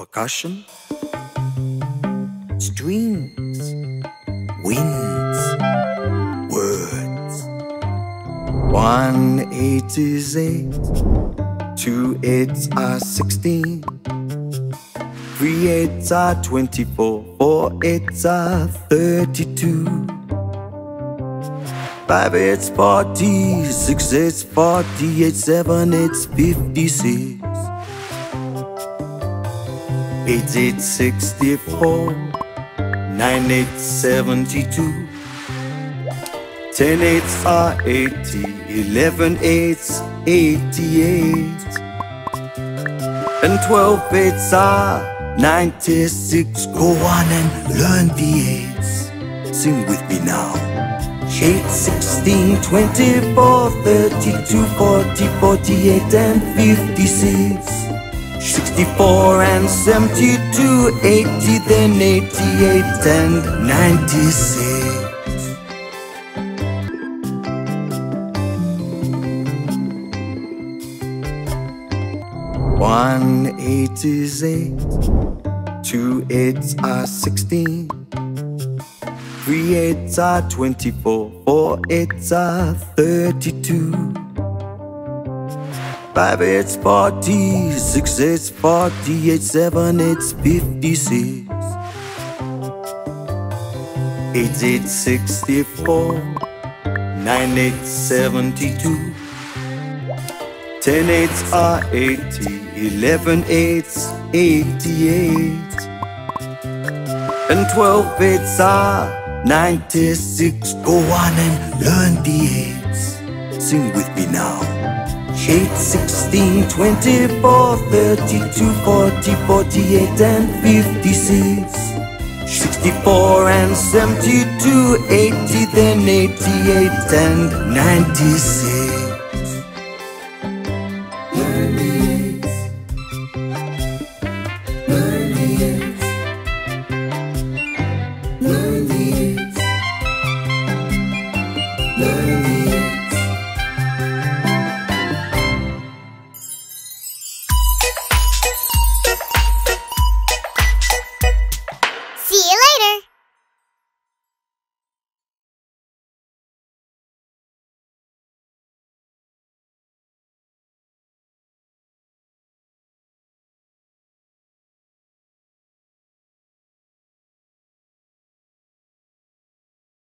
percussion, strings, winds, words. One eight is eight, two eights are sixteen, three eights are twenty-four, four eights are thirty-two. Five eights forty, six eights forty, eight seven eights fifty-six. Eight eight sixty four, nine eight seventy two, ten eights are eighty, eleven eights eighty eight, and twelve eights are ninety six. Go on and learn the eights. Sing with me now. Eight, sixteen, twenty-four, thirty-two, forty, forty-eight, and fifty-six. 64 and 72, 80, then 88 and 96. One eight is eight, two eights are sixteen, three eights are twenty-four, four eights are thirty-two. Five eights forty, six eights forty, eight seven eights fifty-six. Eight eight sixty-four, nine eight seventy-two. Ten eights are ah, eighty, eleven eights eighty-eight. And twelve eights are ah, ninety-six. Go on and learn the eights. Sing with me now. 8, 16, 24, 32, 40, 48, and 56. 64 and 72, 80, then 88 and 96.